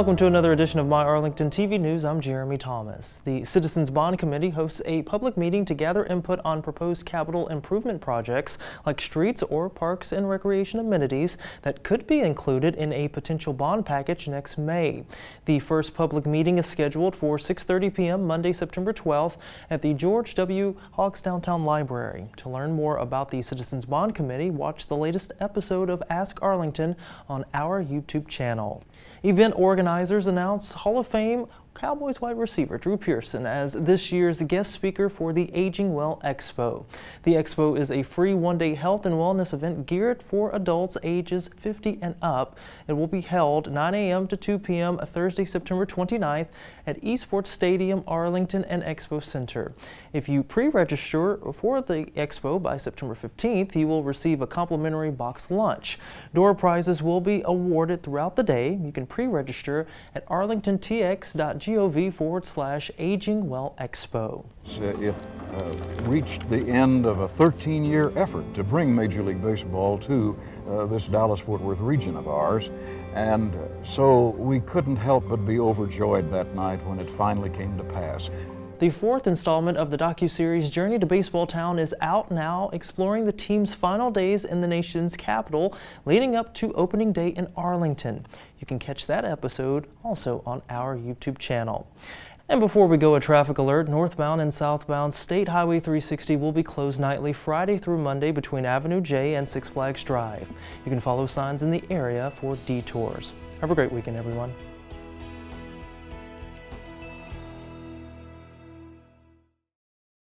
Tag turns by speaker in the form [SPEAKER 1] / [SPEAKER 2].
[SPEAKER 1] Welcome to another edition of My Arlington TV News. I'm Jeremy Thomas. The Citizens Bond Committee hosts a public meeting to gather input on proposed capital improvement projects like streets or parks and recreation amenities that could be included in a potential bond package next May. The first public meeting is scheduled for 6:30 p.m. Monday, September 12th at the George W. Hawkes Downtown Library. To learn more about the Citizens Bond Committee, watch the latest episode of Ask Arlington on our YouTube channel. Event organizers announce Hall of Fame Cowboys wide receiver Drew Pearson as this year's guest speaker for the Aging Well Expo. The expo is a free one-day health and wellness event geared for adults ages 50 and up. It will be held 9 a.m. to 2 p.m. Thursday, September 29th at Esports Stadium, Arlington and Expo Center. If you pre-register for the expo by September 15th, you will receive a complimentary box lunch. Door prizes will be awarded throughout the day. You can pre-register at arlingtontx.gov gov forward slash aging well expo.
[SPEAKER 2] It uh, reached the end of a 13 year effort to bring Major League Baseball to uh, this Dallas Fort Worth region of ours. And so we couldn't help but be overjoyed that night when it finally came to pass.
[SPEAKER 1] The fourth installment of the docu-series Journey to Baseball Town is out now, exploring the team's final days in the nation's capital, leading up to opening day in Arlington. You can catch that episode also on our YouTube channel. And before we go, a traffic alert, northbound and southbound State Highway 360 will be closed nightly Friday through Monday between Avenue J and Six Flags Drive. You can follow signs in the area for detours. Have a great weekend, everyone.